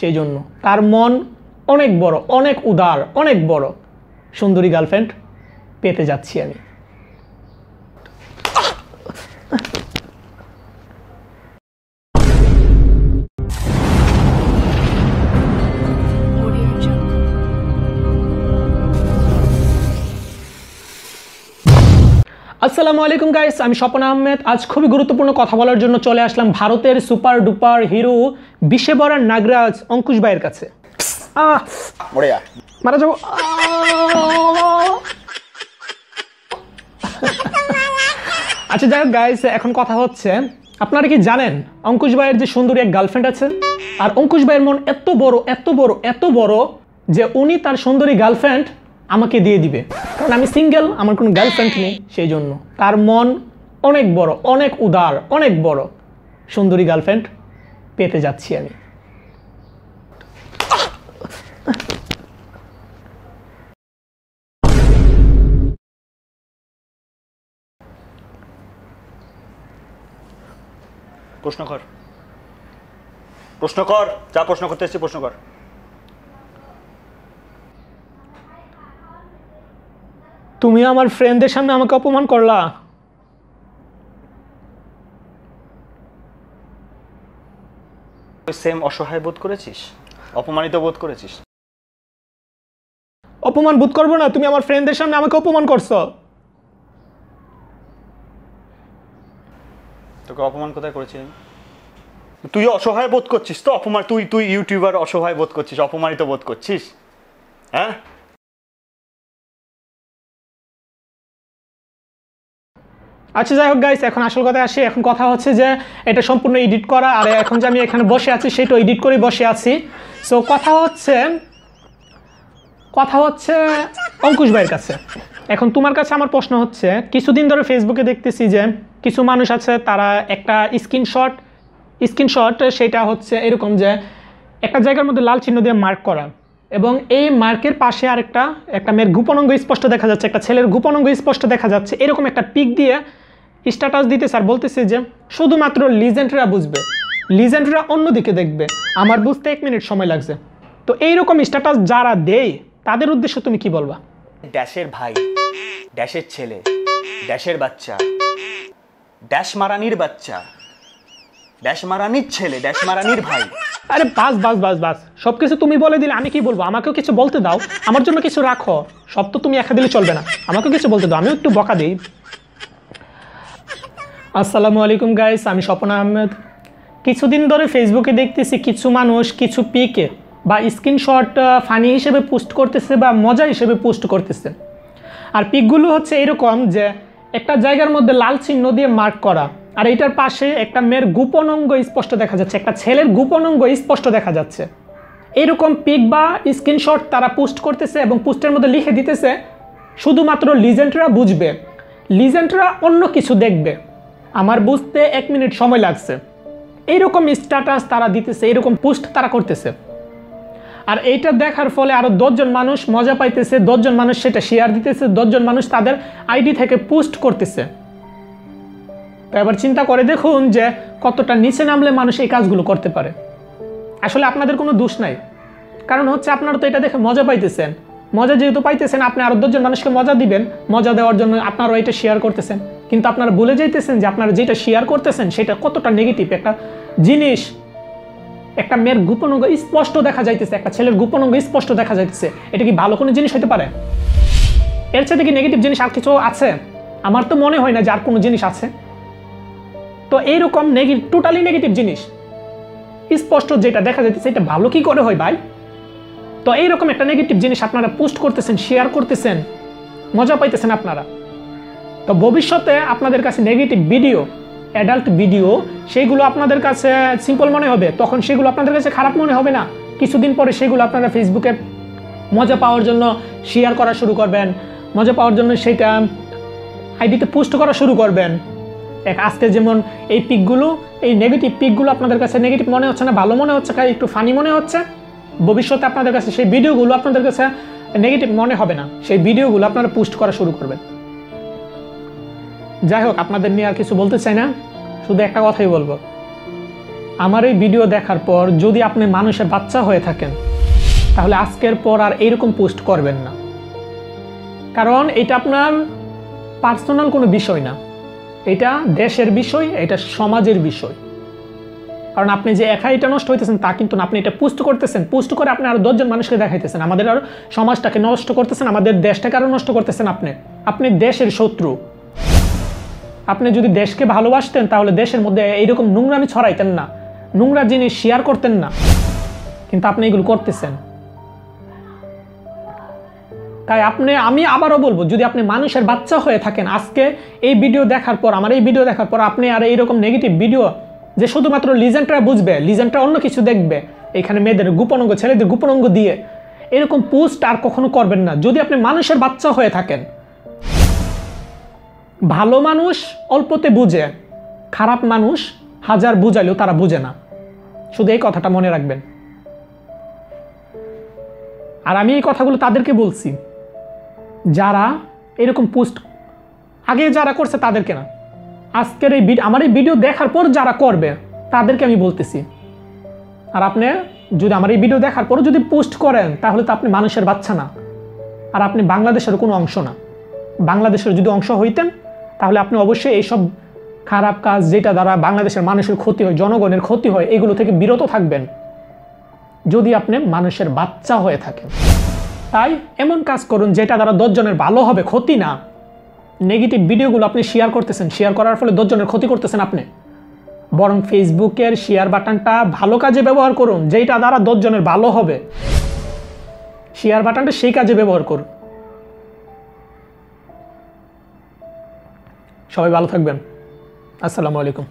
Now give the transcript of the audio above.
সেই জন্য তার মন অনেক বড়, অনেক উদার, অনেক বড়। সুন্দরী গার্লফ্রেন্ড, পেতে যাচ্ছি আমি। আসসালামু আলাইকুম গাইস আমি স্বপন আহমেদ। আজ খুবই গুরুত্বপূর্ণ কথা বলার জন্য চলে আসলাম ভারতের সুপার ডুপার হিরো বিশ্বে বরার নাগরাজ অঙ্কুশ ভাইয়ের কাছে। মারা যাব। আচ্ছা যাই হোক গাইস এখন কথা হচ্ছে আপনারা কি জানেন অঙ্কুশ ভাইয়ের যে সুন্দরী এক গার্লফ্রেন্ড আছে? আর অঙ্কুশ ভাইয়ের মন এত বড় এত বড় এত বড় যে উনি তার সুন্দরী গার্লফ্রেন্ড আমাকে দিয়ে দিবে। কারণ আমি সিঙ্গেল আমার কোনো গার্লফ্রেন্ড নেই সেই জন্য তার মন অনেক বড়, অনেক উদার, অনেক বড়। সুন্দরী গার্লফ্রেন্ড পেতে যাচ্ছি আমি। প্রশ্ন কর। প্রশ্ন কর, যা প্রশ্ন করতে এসেছি প্রশ্ন কর। তুমি আমার ফ্রেন্ডদের সামনে আমাকে অপমান করলা। সেম অসহায় বোধ করেছিস? অপমানিত বোধ করেছিস? অপমান বোধ করব না তুমি আমার ফ্রেন্ডদের সামনে আমাকে অপমান করছ। তোকে অপমান কোথায় করেছি তুই অসহায় বোধ করছিস তো? অপমান তুই তুই ইউটিউবার অসহায় বোধ করছিস অপমানিত বোধ করছিস? হ্যাঁ? আচ্ছা যাই হোক গাইস এখন আসল কথা আসি। এখন কথা হচ্ছে যে, এটা সম্পূর্ণ এডিট করা, আর এখন যে আমি এখানে বসে আছি সেটা এডিট করে বসে আছি। সো কথা হচ্ছে কথা হচ্ছে অঙ্কুশ ভাইয়ের কাছে। এখন তোমার কাছে আমার প্রশ্ন হচ্ছে, কিছুদিন ধরে ফেসবুকে দেখতেছি যে, কিছু মানুষ আছে, তারা একটা স্ক্রিনশট স্ক্রিনশট সেটা হচ্ছে এরকম যে, একটা জায়গার মধ্যে লাল চিহ্ন দিয়ে মার্ক করা। এবং এই মার্কের পাশে আরেকটা, একটা মেয়ের গোপনাঙ্গ স্পষ্ট দেখা যাচ্ছে, একটা ছেলের গোপনাঙ্গ স্পষ্ট দেখা যাচ্ছে, এরকম একটা পিক দিয়ে স্ট্যাটাস দিতে স্যার বলতেছে যে, শুধুমাত্র লিজেন্ডরা বুঝবে লিজেন্ডরা অন্যদিকে দেখবে, আমার বুঝতে এক মিনিট সময় লাগছে। তো এইরকম স্ট্যাটাস যারা দেয়, তাদের উদ্দেশ্য তুমি কি বলবা? ড্যাশের ভাই, ড্যাশের ছেলে, ড্যাশের বাচ্চা, ড্যাশ মারানির বাচ্চা ড্যাশ মারানির ছেলে ড্যাশ মারানির ভাই। আরে বাস বাস বাস বাস। সব কিছু তুমি বলে দিলে, আমি কি বলব? আমাকেও কিছু বলতে দাও। আমার জন্য কিছু রাখো। সব তো তুমি একা দিলে চলবে না। আমাকেও কিছু বলতে দাও। আমিও একটু বকা দিই। আসসালামু আলাইকুম গাইস আমি স্বপন আহমেদ। কিছুদিন ধরে ফেসবুকে দেখতেছি কিছু মানুষ কিছু পিকে বা স্ক্রিনশট ফানি হিসেবে পোস্ট করতেছে বা মজা হিসেবে পোস্ট করতেছে। আর পিকগুলো হচ্ছে এরকম যে একটা জায়গার মধ্যে লাল চিহ্ন দিয়ে মার্ক করা। আর এটার পাশে একটা মেয়ের গোপন অঙ্গ স্পষ্ট দেখা যাচ্ছে, একটা ছেলের গোপন অঙ্গ স্পষ্ট দেখা যাচ্ছে। এরকম পিক বা স্ক্রিনশট তারা পোস্ট করতেছে এবং পোস্টের মধ্যে লিখে দিতেছে, শুধুমাত্র লিজেন্ডরা বুঝবে। লিজেন্ডরা অন্য কিছু দেখবে। আমার বুঝতে এক মিনিট সময় লাগছে। এইরকম স্ট্যাটাস তারা দিতেছে, এরকম পোস্ট তারা করতেছে। আর এইটা দেখার ফলে আরও দশজন মানুষ মজা পাইতেছে, দশজন মানুষ সেটা শেয়ার দিতেছে, দশজন মানুষ তাদের আইডি থেকে পোস্ট করতেছে। তো এবার চিন্তা করে দেখুন যে কতটা নিচে নামলে মানুষ এই কাজগুলো করতে পারে। আসলে আপনাদের কোনো দোষ নাই। কারণ হচ্ছে আপনারা তো এটা দেখে মজা পাইতেছেন। মজা যেহেতু পাইতেছেন, আপনি আরও দশজন মানুষকে মজা দিবেন। মজা দেওয়ার জন্য আপনারাও এটা শেয়ার করতেছেন। কিন্তু আপনারা ভুলে যাইতেছেন যে আপনারা যেটা শেয়ার করতেছেন, সেটা কতটা নেগেটিভ একটা জিনিস। একটা মেয়ের গোপন অঙ্গ স্পষ্ট দেখা যাইতেছে, একটা ছেলের গোপন অঙ্গ স্পষ্ট দেখা যাইতেছে। এটা কি ভালো কোনো জিনিস হতে পারে? এর সাথে কি নেগেটিভ জিনিস আর কিছু আছে? আমার তো মনে হয় না যে আর কোনো জিনিস আছে। তো এইরকম নেগেটিভ টোটালি নেগেটিভ জিনিস। স্পষ্ট যেটা দেখা যাচ্ছে এটা ভালো কি করে হয় ভাই? তো এইরকম একটা নেগেটিভ জিনিস আপনারা পোস্ট করতেছেন শেয়ার করতেছেন, মজা পাইতেছেন আপনারা। তো ভবিষ্যতে আপনাদের কাছে নেগেটিভ ভিডিও অ্যাডাল্ট ভিডিও সেইগুলো আপনাদের কাছে সিম্পল মনে হবে। তখন সেগুলো আপনাদের কাছে খারাপ মনে হবে না। কিছুদিন পরে সেগুলো আপনারা ফেসবুকে মজা পাওয়ার জন্য শেয়ার করা শুরু করবেন। মজা পাওয়ার জন্য সেটা আইডিতে পোস্ট করা শুরু করবেন। এক আজকে যেমন এই পিকগুলো, এই নেগেটিভ পিকগুলো আপনাদের কাছে নেগেটিভ মনে হচ্ছে না, ভালো মনে হচ্ছে একটু ফানি মনে হচ্ছে, ভবিষ্যতে আপনাদের কাছে সেই ভিডিওগুলো আপনাদের কাছে নেগেটিভ মনে হবে না, সেই ভিডিওগুলো আপনারা পোস্ট করা শুরু করবেন। যাই হোক, আপনাদের নিয়ে আর কিছু বলতে চাই না, শুধু একটা কথাই বলব। আমার এই ভিডিও দেখার পর যদি আপনি মানুষের বাচ্চা হয়ে থাকেন, তাহলে আজকের পর আর এরকম পোস্ট করবেন না। কারণ এটা আপনার পার্সোনাল কোনো বিষয় না। এটা দেশের বিষয়, এটা সমাজের বিষয়। কারণ আপনি যে একা এটা নষ্ট হইতেছেন, তা কিন্তু আপনি এটা পুষ্ট করতেছেন, পুষ্ট করে আপনি আরও দশজন মানুষকে দেখাইতেছেন। আমাদের আর সমাজটাকে নষ্ট করতেছেন, আমাদের দেশটাকে আরও নষ্ট করতেছেন আপনি। আপনি দেশের শত্রু। আপনি যদি দেশকে ভালোবাসতেন, তাহলে দেশের মধ্যে এইরকম নোংরামি ছড়াইতেন না। নোংরা জিনিস শেয়ার করতেন না। কিন্তু আপনি এগুলো করতেছেন। তাই আপনি, আমি আবারও বলব, যদি আপনি মানুষের বাচ্চা হয়ে থাকেন, আজকে এই ভিডিও দেখার পর, আমার এই ভিডিও দেখার পর, আপনি আর এইরকম নেগেটিভ ভিডিও যে শুধুমাত্র লিজেন্টরা বুঝবে লিজেন্টরা অন্য কিছু দেখবে, এখানে মেয়েদের গোপনাঙ্গ ছেলেদের গোপনাঙ্গ দিয়ে, এরকম পোস্ট আর কখনো করবেন না। যদি আপনি মানুষের বাচ্চা হয়ে থাকেন, ভালো মানুষ অল্পতে বুঝে, খারাপ মানুষ হাজার বুঝাইলেও তারা বুঝে না। শুধু এই কথাটা মনে রাখবেন। আর আমি এই কথাগুলো তাদেরকে বলছি। যারা এরকম পোস্ট আগে যারা করছে তাদেরকে না। আজকের এই আমার এই ভিডিও দেখার পর যারা করবে, তাদেরকে আমি বলতেছি। আর আপনি যদি আমার এই ভিডিও দেখার পর যদি পোস্ট করেন, তাহলে তো আপনি মানুষের বাচ্চা না। আর আপনি বাংলাদেশের কোনো অংশ না। বাংলাদেশের যদি অংশ হইতেন, তাহলে আপনি অবশ্যই এইসব খারাপ কাজ যেটা দ্বারা বাংলাদেশের মানুষের ক্ষতি হয়, জনগণের ক্ষতি হয়, এগুলো থেকে বিরত থাকবেন। যদি আপনি মানুষের বাচ্চা হয়ে থাকেন। তাই এমন কাজ করুন যেটা দ্বারা দশজনের ভালো হবে, ক্ষতি না। নেগেটিভ ভিডিওগুলো আপনি শেয়ার করতেছেন শেয়ার করার ফলে দশজনের ক্ষতি করতেছেন আপনি। বরং ফেসবুকের শেয়ার বাটনটা ভালো কাজে ব্যবহার করুন যেটা দ্বারা দশজনের ভালো হবে। শেয়ার বাটনটা সেই কাজে ব্যবহার করুন। সবাই ভালো থাকবেন। আসসালামু আলাইকুম।